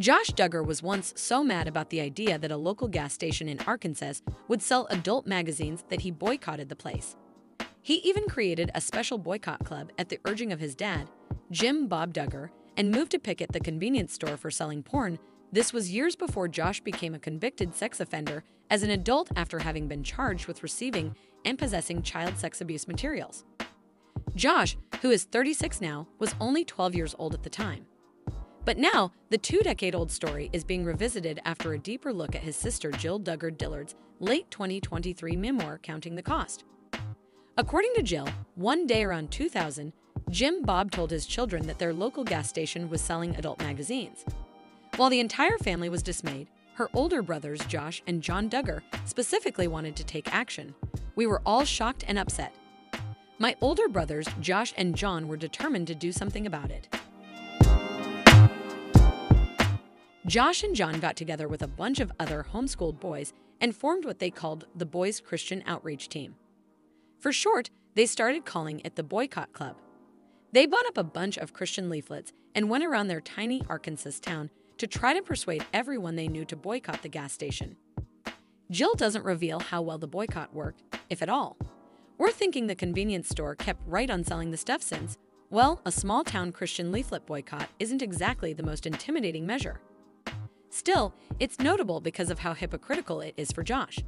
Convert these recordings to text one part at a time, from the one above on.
Josh Duggar was once so mad about the idea that a local gas station in Arkansas would sell adult magazines that he boycotted the place. He even created a special boycott club at the urging of his dad, Jim Bob Duggar, and moved to picket the convenience store for selling porn. This was years before Josh became a convicted sex offender as an adult after having been charged with receiving and possessing child sex abuse materials. Josh, who is 36 now, was only 12 years old at the time. But now, the two decade old story is being revisited after a deeper look at his sister Jill Duggar Dillard's late 2023 memoir, Counting the Cost. According to Jill, one day around 2000, Jim Bob told his children that their local gas station was selling adult magazines. While the entire family was dismayed, her older brothers, Josh and John Duggar, specifically wanted to take action. We were all shocked and upset. My older brothers, Josh and John, were determined to do something about it. Josh and John got together with a bunch of other homeschooled boys and formed what they called the Boys Christian Outreach Team. For short, they started calling it the Boycott Club. They bought up a bunch of Christian leaflets and went around their tiny Arkansas town to try to persuade everyone they knew to boycott the gas station. Jill doesn't reveal how well the boycott worked, if at all. We're thinking the convenience store kept right on selling the stuff since, well, a small town Christian leaflet boycott isn't exactly the most intimidating measure. Still, it's notable because of how hypocritical it is for Josh.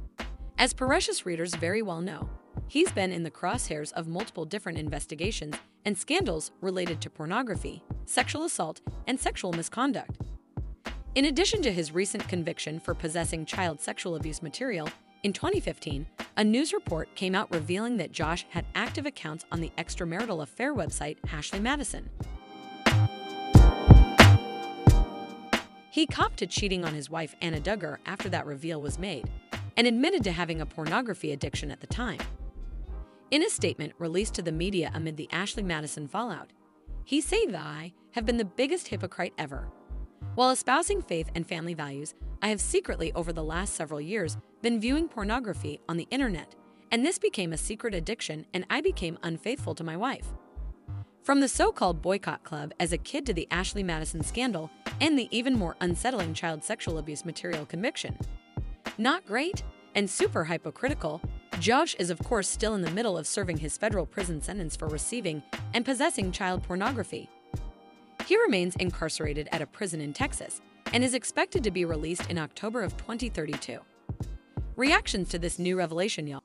As Precious readers very well know, he's been in the crosshairs of multiple different investigations and scandals related to pornography, sexual assault, and sexual misconduct. In addition to his recent conviction for possessing child sexual abuse material, in 2015, a news report came out revealing that Josh had active accounts on the extramarital affair website Ashley Madison. He copped to cheating on his wife Anna Duggar after that reveal was made, and admitted to having a pornography addiction at the time. In a statement released to the media amid the Ashley Madison fallout, he said that I have been the biggest hypocrite ever. While espousing faith and family values, I have secretly over the last several years been viewing pornography on the internet, and this became a secret addiction and I became unfaithful to my wife. From the so-called boycott club as a kid to the Ashley Madison scandal, and the even more unsettling child sexual abuse material conviction. Not great and super hypocritical, Josh is of course still in the middle of serving his federal prison sentence for receiving and possessing child pornography. He remains incarcerated at a prison in Texas and is expected to be released in October of 2032. Reactions to this new revelation, y'all.